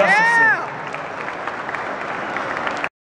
Justice